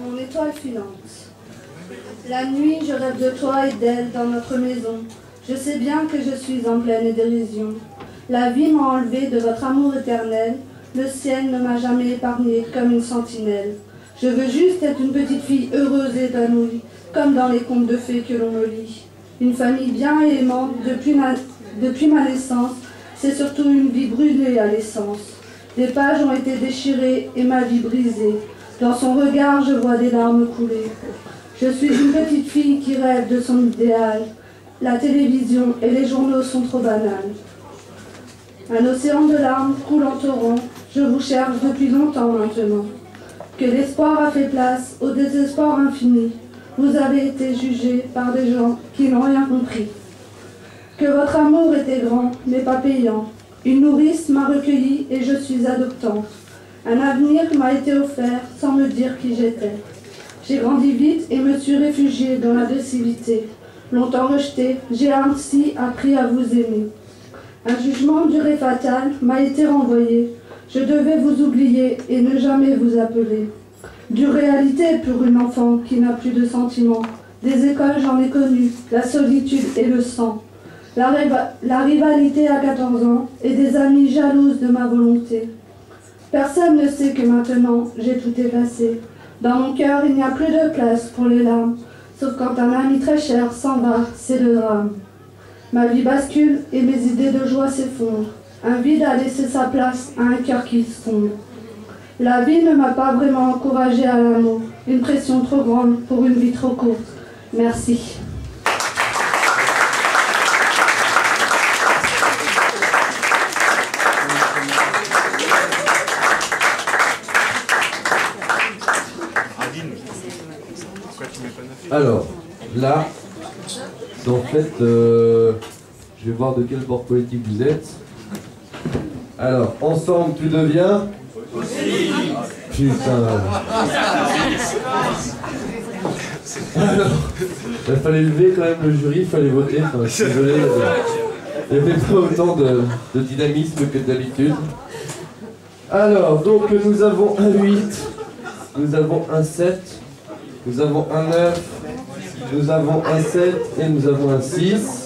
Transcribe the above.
Mon étoile filante. La nuit, je rêve de toi et d'elle dans notre maison. Je sais bien que je suis en pleine dérision. La vie m'a enlevée de votre amour éternel. Le ciel ne m'a jamais épargnée comme une sentinelle. Je veux juste être une petite fille heureuse et épanouie, comme dans les contes de fées que l'on me lit. Une famille bien aimante depuis ma naissance, c'est surtout une vie brûlée à l'essence. Des pages ont été déchirées et ma vie brisée. Dans son regard, je vois des larmes couler. Je suis une petite fille qui rêve de son idéal. La télévision et les journaux sont trop banals. Un océan de larmes coule en torrent. Je vous cherche depuis longtemps maintenant. Que l'espoir a fait place au désespoir infini. Vous avez été jugé par des gens qui n'ont rien compris. Que votre amour était grand, mais pas payant. Une nourrice m'a recueilli et je suis adoptante. Un avenir m'a été offert sans me dire qui j'étais. J'ai grandi vite et me suis réfugiée dans l'agressivité. Longtemps rejetée, j'ai ainsi appris à vous aimer. Un jugement dur fatal m'a été renvoyé. Je devais vous oublier et ne jamais vous appeler. Dure réalité pour une enfant qui n'a plus de sentiments. Des écoles, j'en ai connu, la solitude et le sang. La, rivalité à 14 ans et des amis jalouses de ma volonté. Personne ne sait que maintenant j'ai tout effacé. Dans mon cœur, il n'y a plus de place pour les larmes, sauf quand un ami très cher s'en va, c'est le drame. Ma vie bascule et mes idées de joie s'effondrent. Un vide a laissé sa place à un cœur qui sombre. La vie ne m'a pas vraiment encouragée à l'amour. Une pression trop grande pour une vie trop courte. Merci. Alors, là, en fait, euh, je vais voir de quel bord politique vous êtes. Alors, ensemble, tu deviens Putain. Alors, il fallait lever quand même le jury, il fallait voter. Il n'y avait pas autant de, de dynamisme que d'habitude. Alors, donc nous avons un 8, nous avons un 7, nous avons un 9, nous avons un 7 et nous avons un 6.